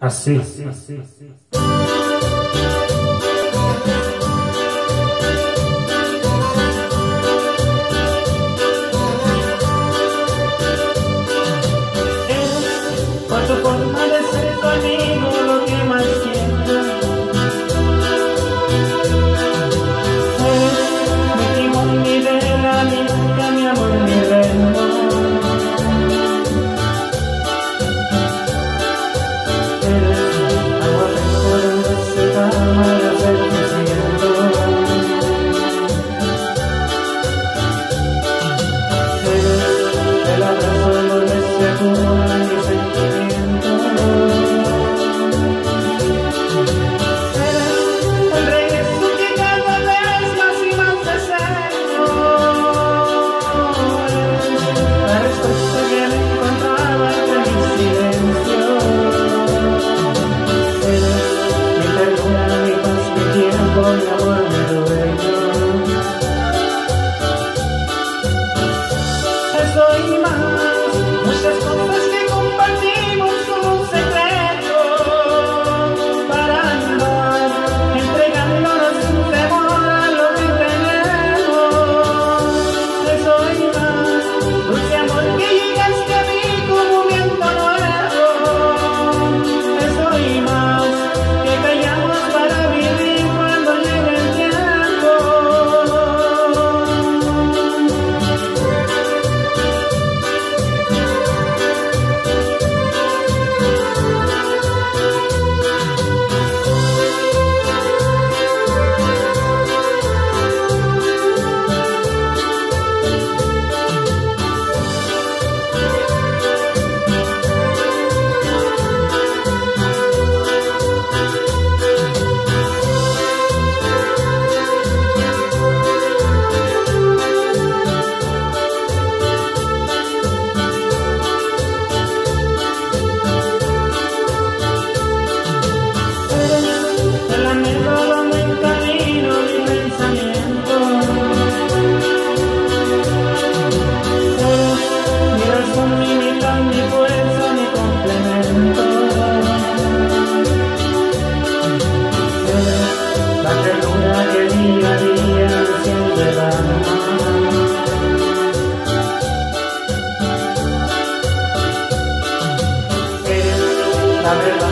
assim assim. Eu, quando for amanhecer, caminho. Muchas cosas que na verdade.